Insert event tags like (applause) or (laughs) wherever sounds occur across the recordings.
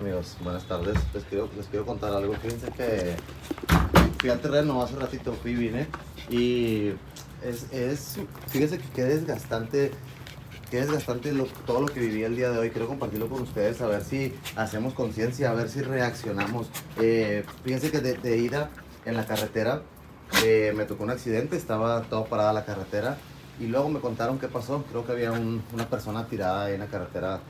Amigos, buenas tardes. Les quiero, les quiero contar algo. Fíjense que fui al terreno hace ratito, fui vine. Y es, es fíjense que qué desgastante, qué desgastante todo lo que viví el día de hoy. Quiero compartirlo con ustedes, a ver si hacemos conciencia, a ver si reaccionamos. Eh, fíjense que de, ida en la carretera eh, me tocó un accidente, estaba todo parada la carretera. Y luego me contaron qué pasó. Creo que había un- una persona tirada ahí en la carretera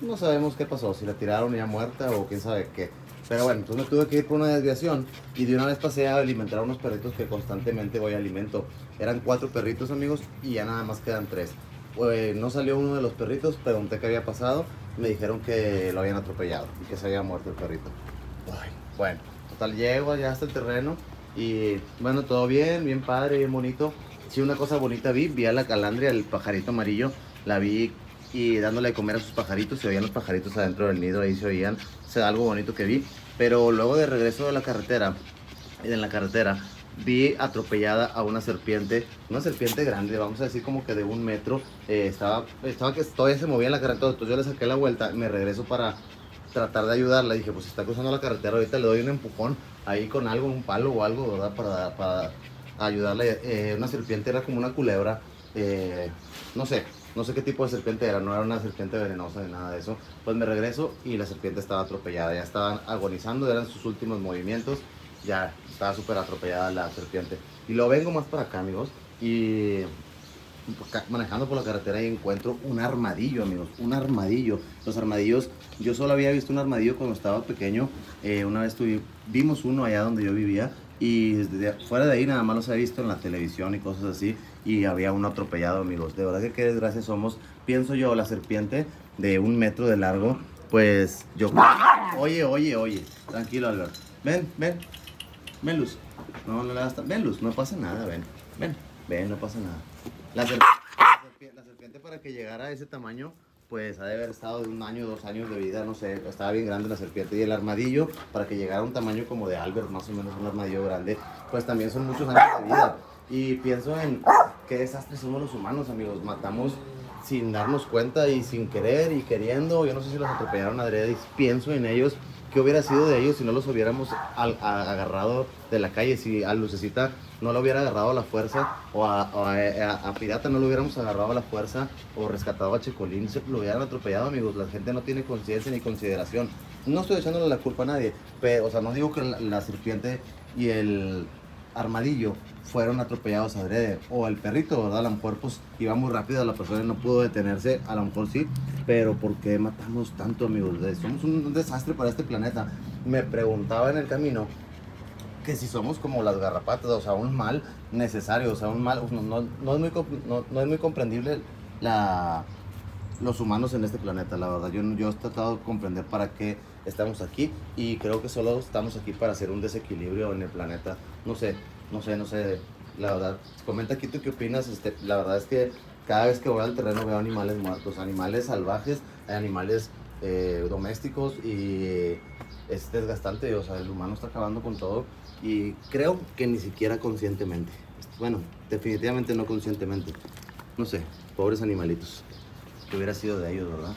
no sabemos qué pasó, si la tiraron ya muerta o quién sabe qué. Pero bueno, entonces me tuve que ir por una desviación y de una vez pasé a alimentar a unos perritos que constantemente voy a alimento. Eran cuatro perritos amigos y ya nada más quedan tres. Pues, no salió uno de los perritos, pregunté qué había pasado, me dijeron que lo habían atropellado y que se había muerto el perrito. Bueno, total llego allá hasta el terreno y bueno, todo bien, bien padre, bien bonito. Sí, una cosa bonita vi, vi a la calandria, el pajarito amarillo, la vi y dándole de comer a sus pajaritos, se oían los pajaritos adentro del nido, ahí se oían, o sea, algo bonito que vi. Pero luego de regreso de la carretera, en la carretera, vi atropellada a una serpiente, una serpiente grande, vamos a decir como que de un metro, eh, estaba, estaba que todavía se movía en la carretera, entonces yo le saqué la vuelta, me regreso para tratar de ayudarla, dije, pues está cruzando la carretera, ahorita le doy un empujón ahí con algo, un palo o algo, ¿verdad? Para, para ayudarle. Eh, una serpiente era como una culebra, eh, no sé, no sé qué tipo de serpiente era, no era una serpiente venenosa ni nada de eso. Pues me regreso y la serpiente estaba atropellada, ya estaban agonizando, eran sus últimos movimientos, ya estaba súper atropellada la serpiente. Y lo vengo más para acá, amigos, y manejando por la carretera y encuentro un armadillo, amigos, un armadillo. Los armadillos, yo solo había visto un armadillo cuando estaba pequeño. Eh, una vez tuvi- vimos uno allá donde yo vivía y desde fuera de ahí nada más los había visto en la televisión y cosas así. Y había uno atropellado, amigos. De verdad que qué desgracia somos. Pienso yo, la serpiente de un metro de largo, pues yo... (laughs) Oye, oye, oye, tranquilo, Albert. Ven, ven, ven, Luz. No, no le das Ven, Luz, no pasa nada, ven. Ven, ven, no pasa nada. La, ser- la serpiente, la serpiente para que llegara a ese tamaño, pues ha de haber estado de un año, dos años de vida, no sé, estaba bien grande la serpiente. Y el armadillo, para que llegara a un tamaño como de Albert, más o menos un armadillo grande, pues también son muchos años de vida. Y pienso en qué desastres somos los humanos, amigos. Matamos sin darnos cuenta y sin querer y queriendo. Yo no sé si los atropellaron adrede y pienso en ellos. ¿Qué hubiera sido de ellos si no los hubiéramos agarrado de la calle? Si a Lucecita no lo hubiera agarrado a la fuerza, o a, Pirata no lo hubiéramos agarrado a la fuerza, o rescatado a Checolín, lo hubieran atropellado, amigos. La gente no tiene conciencia ni consideración. No estoy echándole la culpa a nadie, pero, o sea, no digo que la, la serpiente y el armadillo fueron atropellados adrede, o el perrito, ¿verdad? A lo mejor pues iba muy rápido, la persona no pudo detenerse, a lo mejor sí, pero ¿por qué matamos tanto, amigos? Somos un desastre para este planeta. Me preguntaba en el camino que si somos como las garrapatas, o sea, un mal necesario, o sea, un mal, no, no- es, muy, no es muy comprendible la, los humanos en este planeta, la verdad. Yo, yo he tratado de comprender para qué estamos aquí y creo que solo estamos aquí para hacer un desequilibrio en el planeta. No sé, no sé, no sé, la verdad. Comenta aquí tú qué opinas. Este, la verdad es que cada vez que voy al terreno veo animales muertos, animales salvajes, animales eh, domésticos y es desgastante. O sea, el humano está acabando con todo y creo que ni siquiera conscientemente. Bueno, definitivamente no conscientemente. No sé, pobres animalitos. Que hubiera sido de ellos, ¿verdad?